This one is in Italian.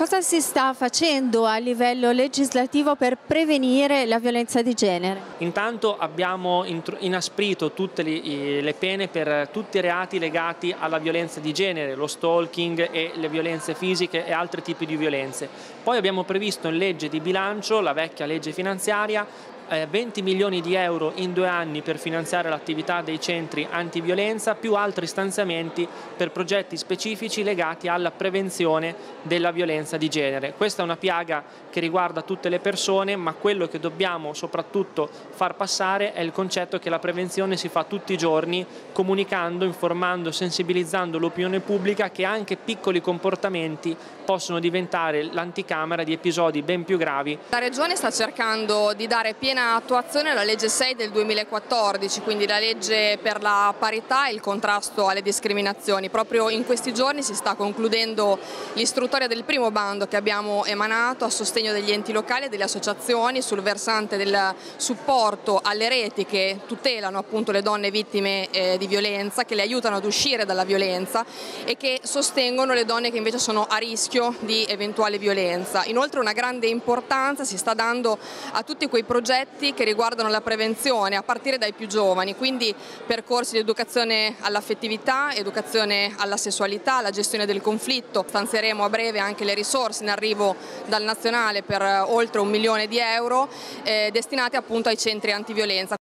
Cosa si sta facendo a livello legislativo per prevenire la violenza di genere? Intanto abbiamo inasprito tutte le pene per tutti i reati legati alla violenza di genere, lo stalking e le violenze fisiche e altri tipi di violenze. Poi abbiamo previsto in legge di bilancio, la vecchia legge finanziaria, 20 eh, milioni di euro in due anni per finanziare l'attività dei centri antiviolenza più altri stanziamenti per progetti specifici legati alla prevenzione della violenza di genere. Questa è una piaga che riguarda tutte le persone ma quello che dobbiamo soprattutto far passare è il concetto che la prevenzione si fa tutti i giorni comunicando, informando, sensibilizzando l'opinione pubblica che anche piccoli comportamenti possono diventare l'anticamera di episodi ben più gravi. La Regione sta cercando di dare piena piena attuazione alla legge 6 del 2014, quindi la legge per la parità e il contrasto alle discriminazioni. Proprio in questi giorni si sta concludendo l'istruttoria del primo bando che abbiamo emanato a sostegno degli enti locali e delle associazioni sul versante del supporto alle reti che tutelano appunto le donne vittime eh, di violenza, che le aiutano ad uscire dalla violenza e che sostengono le donne che invece sono a rischio di eventuale violenza. Inoltre una grande importanza si sta dando a tutti quei progetti aspetti che riguardano la prevenzione a partire dai più giovani, quindi percorsi di educazione all'affettività, educazione alla sessualità, alla gestione del conflitto. Stanzieremo a breve anche le risorse in arrivo dal nazionale per oltre un milione di euro eh, destinate appunto ai centri antiviolenza.